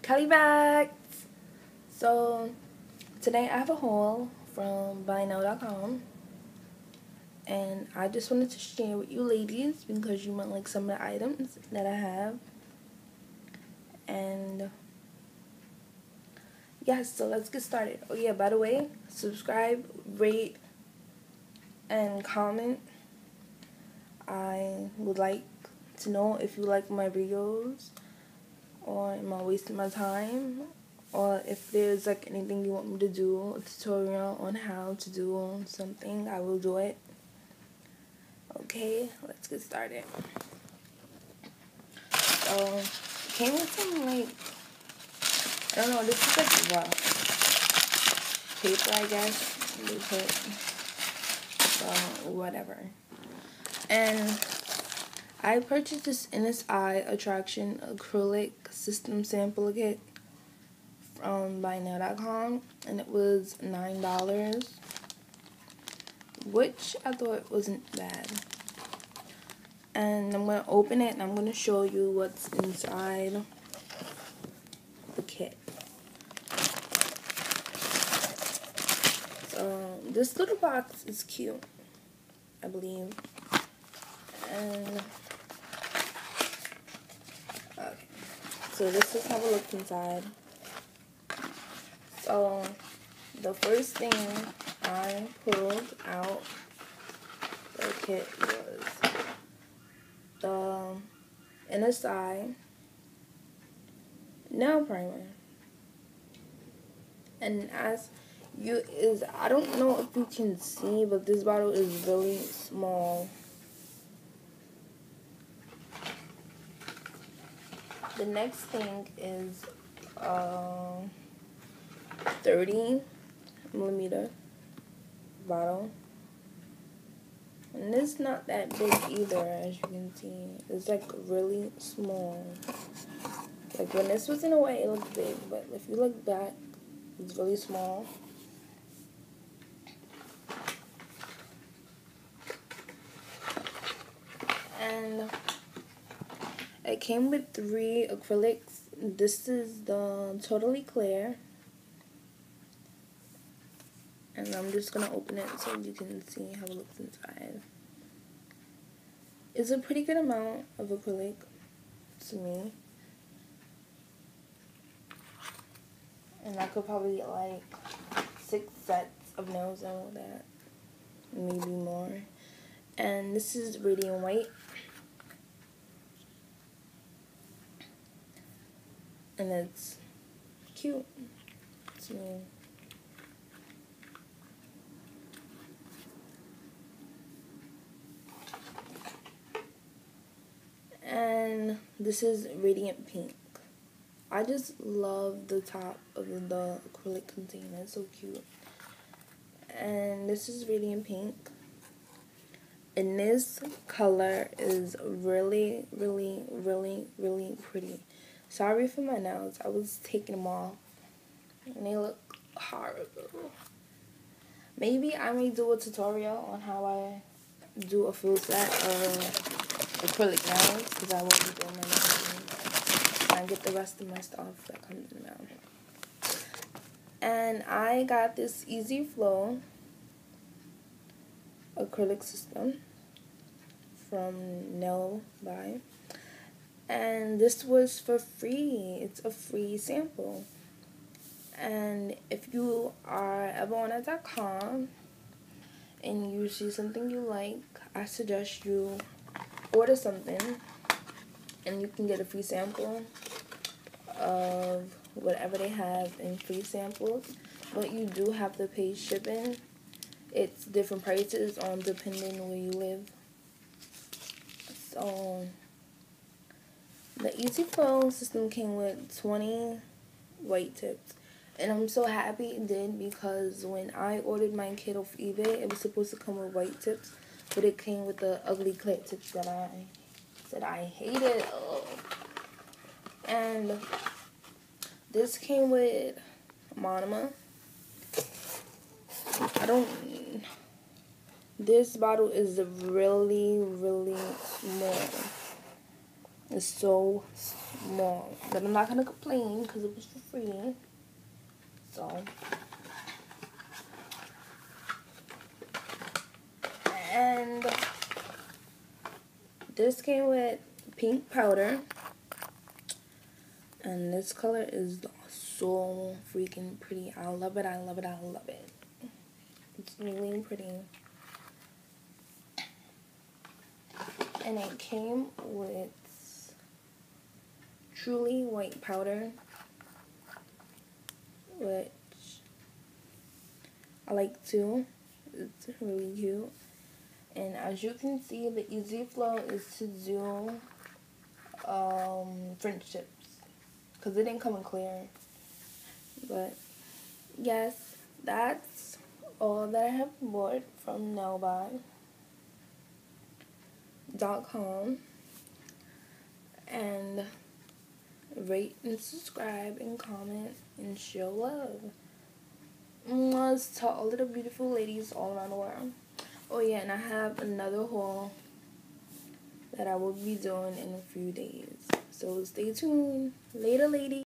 Kelly back. So today I have a haul from BuyNail.com and I just wanted to share with you ladies because you might like some of the items that I have. And yes so let's get started. Oh yeah by the way subscribe rate and comment. I would like to know if you like my videos or am I wasting my time? Or if there's like anything you want me to do a tutorial on how to do something I will do it. Okay let's get started. So came with some like I don't know this is like rough paper I guess so whatever. And I purchased this NSI Attraction Acrylic System Sample Kit from BuyNail.com and it was $9 which I thought wasn't bad. And I'm going to open it and I'm going to show you what's inside the kit. So this little box is cute I believe. And okay so let's just have a look inside. So the first thing I pulled out the kit was the NSI nail primer. And as you is I don't know if you can see but this bottle is really small the next thing is uh, 30 millimeter bottle. And it's not that big either as you can see. It's like really small. Like when this was in a way it looked big but if you look back it's really small. And it came with three acrylics. This is the Totally Clear. And I'm just going to open it so you can see how it looks inside. It's a pretty good amount of acrylic to me. And I could probably get like six sets of nails out of that. Maybe more. And this is Radiant White. And it's cute me. And this is Radiant Pink. I just love the top of the acrylic container. It's so cute. And this is Radiant Pink. And this color is really, really, really, really pretty. Sorry for my nails. I was taking them off. And they look horrible. Maybe I may do a tutorial on how I do a full set of acrylic nails. Because I won't be doing my nails. And get the rest of my stuff that comes in now. And I got this Ez Flow acrylic system from Nail by and this was for free. It's a free sample. And if you are ever on and you see something you like I suggest you order something and you can get a free sample of whatever they have in free samples. But you do have to pay shipping. It's different prices on depending where you live. So the Ez Flow system came with 20 white tips. And I'm so happy it did because when I ordered my kit off eBay, it was supposed to come with white tips. But it came with the ugly clip tips that I said I hated. And this came with monomer. I don't... This bottle is really, really small is so small. But I'm not going to complain because it was for free. So. And this came with pink powder. And this color is so freaking pretty. I love it. I love it. I love it. It's really pretty. And it came with truly white powder. Which I like too. It's really cute. And as you can see, the Ez Flow is to do um, French tips. Because it didn't come in clear. But, yes, that's all that I have bought from Nailbot.com. And rate and subscribe and comment and show love. Mwahs to all the beautiful ladies all around the world. Oh yeah, and I have another haul that I will be doing in a few days. So stay tuned. Later, ladies.